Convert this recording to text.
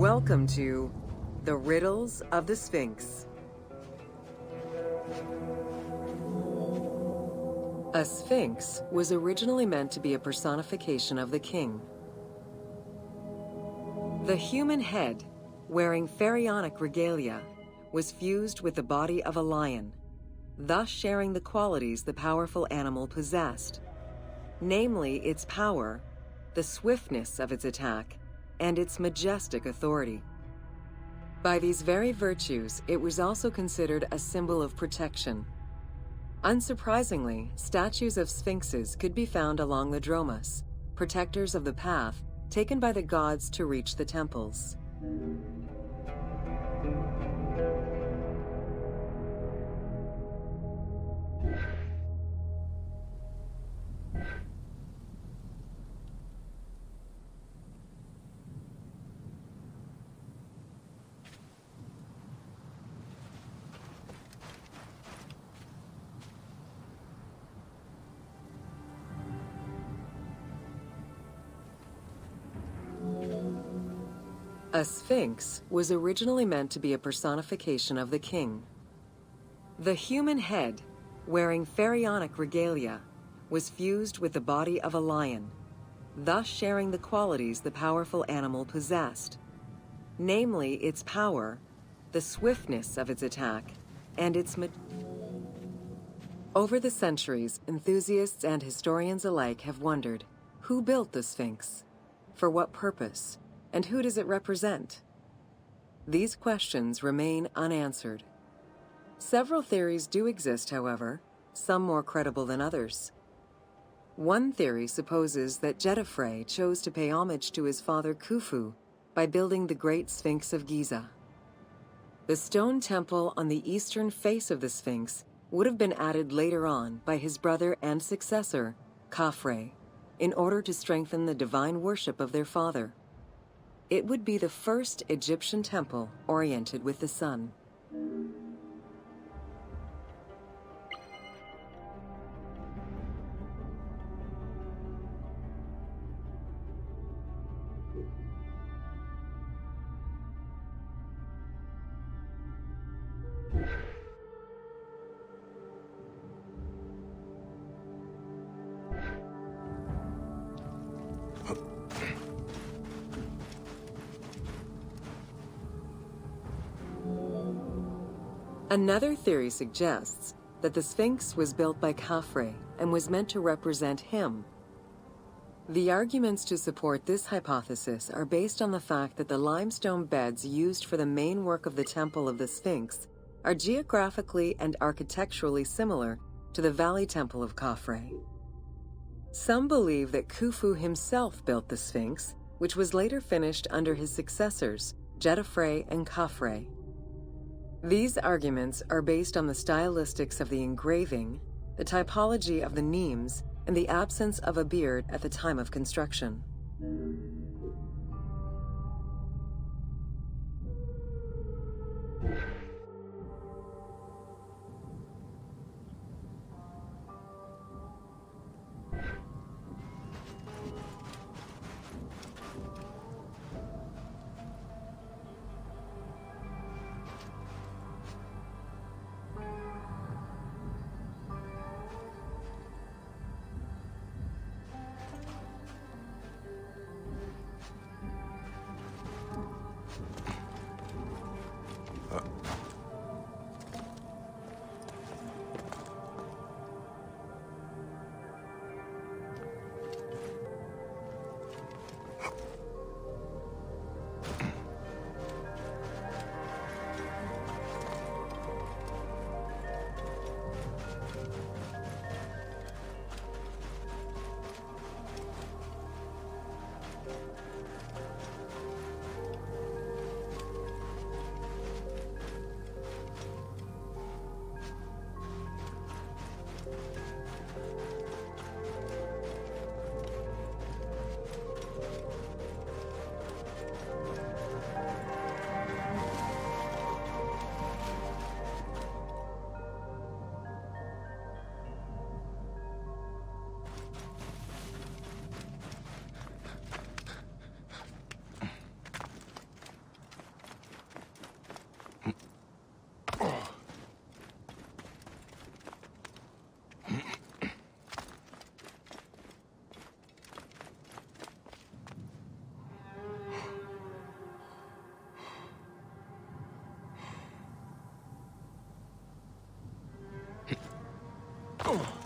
Welcome to The Riddles of the Sphinx. A sphinx was originally meant to be a personification of the king. The human head, wearing pharaonic regalia, was fused with the body of a lion, thus sharing the qualities the powerful animal possessed, namely its power, the swiftness of its attack, and its majestic authority. By these very virtues, it was also considered a symbol of protection. Unsurprisingly, statues of sphinxes could be found along the dromos, protectors of the path taken by the gods to reach the temples. A sphinx was originally meant to be a personification of the king. The human head, wearing pharaonic regalia, was fused with the body of a lion, thus sharing the qualities the powerful animal possessed, namely its power, the swiftness of its attack, and its. Over the centuries, enthusiasts and historians alike have wondered who built the Sphinx? For what purpose? And who does it represent? These questions remain unanswered. Several theories do exist, however, some more credible than others. One theory supposes that Djedefre chose to pay homage to his father Khufu by building the Great Sphinx of Giza. The stone temple on the eastern face of the Sphinx would have been added later on by his brother and successor, Khafre, in order to strengthen the divine worship of their father. It would be the first Egyptian temple oriented with the sun. Another theory suggests that the Sphinx was built by Khafre and was meant to represent him. The arguments to support this hypothesis are based on the fact that the limestone beds used for the main work of the Temple of the Sphinx are geographically and architecturally similar to the Valley Temple of Khafre. Some believe that Khufu himself built the Sphinx, which was later finished under his successors, Djedefre and Khafre. These arguments are based on the stylistics of the engraving, the typology of the nemes, and the absence of a beard at the time of construction. Oh.